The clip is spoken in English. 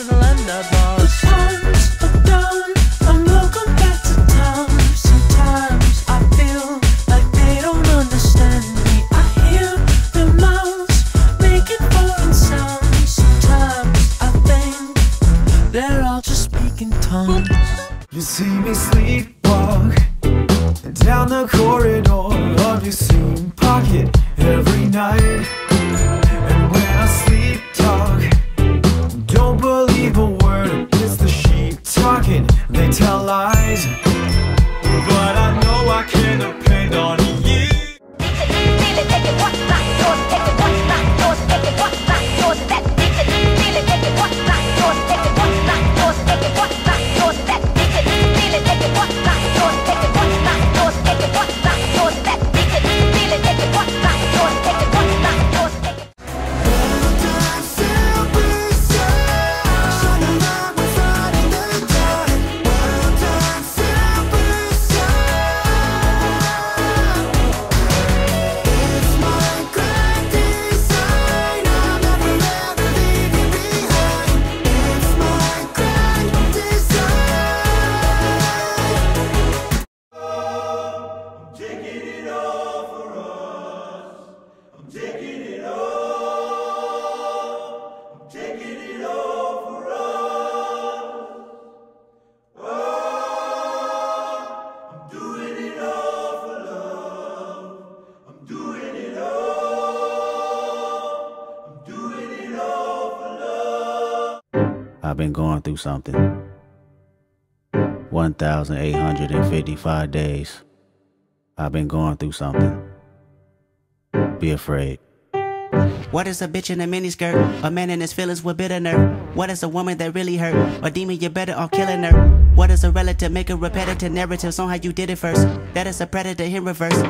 Come back to the land of Oz. Times are done. I'm welcome back to town. Sometimes I feel like they don't understand me. I hear their mouths making foreign sounds. Sometimes I think they're all just speaking tongues. You see me sleepwalk lies. I've been going through something. 1,855 days. I've been going through something. Be afraid. What is a bitch in a miniskirt? A man in his feelings with bitter nerve. What is a woman that really hurt? A demon, you better off killing her. What is a relative? Make a repetitive narratives on how you did it first. That is a predator in reverse.